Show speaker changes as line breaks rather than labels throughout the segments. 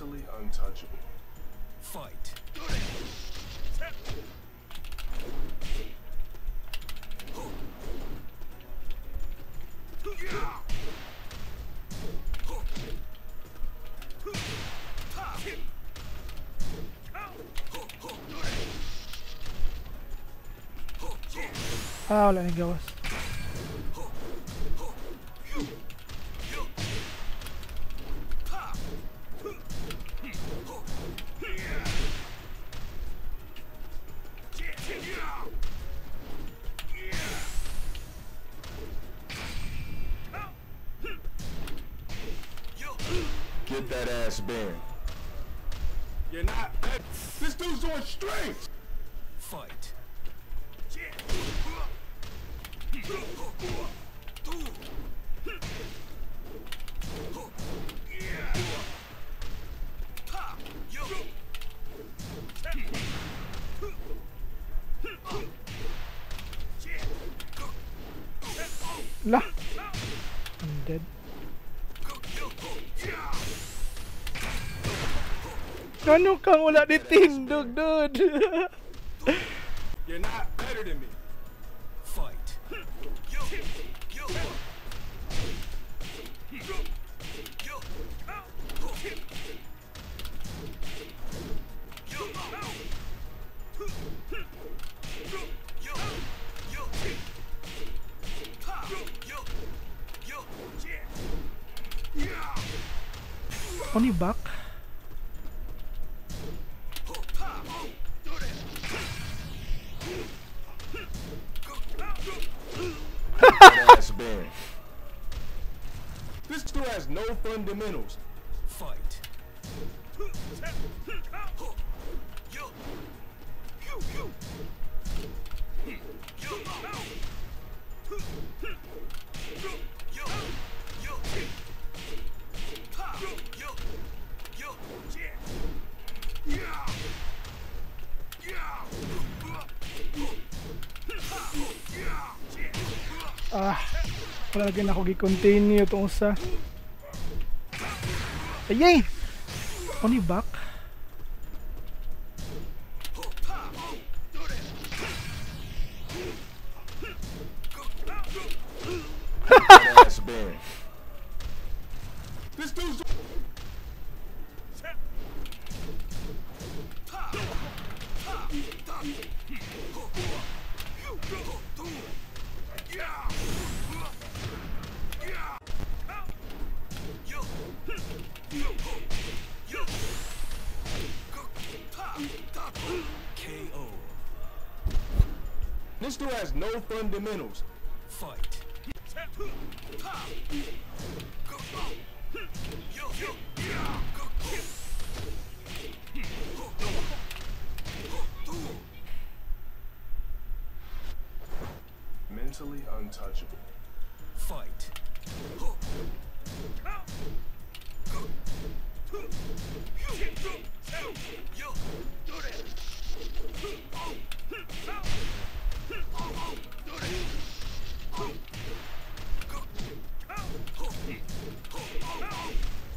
mentally untouchable. Fight. Ah, oh, let me go.
Get that ass bent. You're not. This dude's doing strength.
Fight.
La! Ano kang wala di tindog, dude?
You're not better than me.
Fight.
You can't. Only back? No fundamentals.
Fight.
Ah, wala lagi na ako gi-continue itong usa. Ayay! On back?
KO.
This dude has no fundamentals.
Fight.
Mentally untouchable.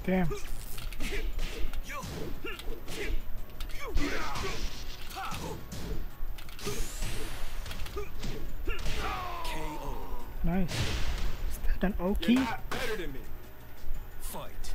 Damn. Nice.
Better than me.
Fight.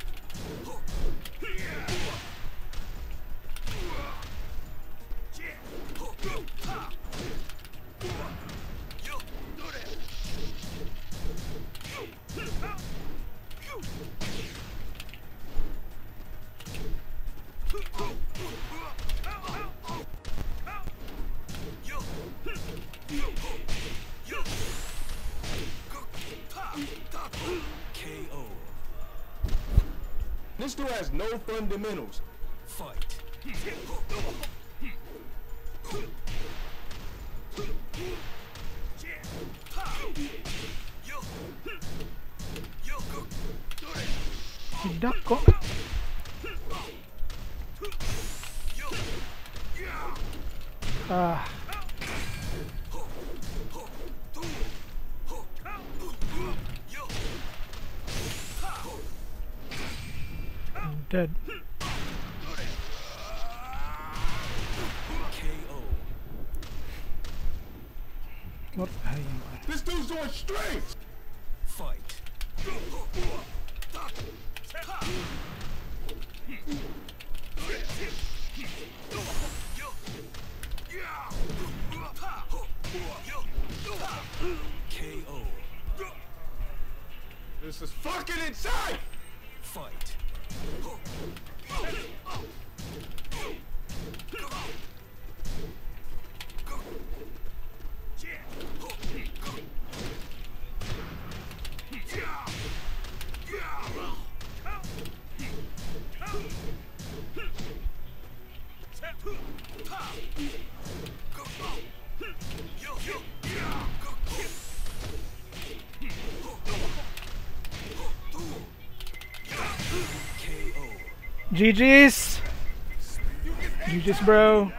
This dude has no fundamentals.
Fight.
Tidak kok. Ah. Dead.
KO.
What? Ay, yun ba?
This dude's doing strength.
Fight. KO.
This is fucking insane!
Fight. Oh!
GG's. GG's, bro.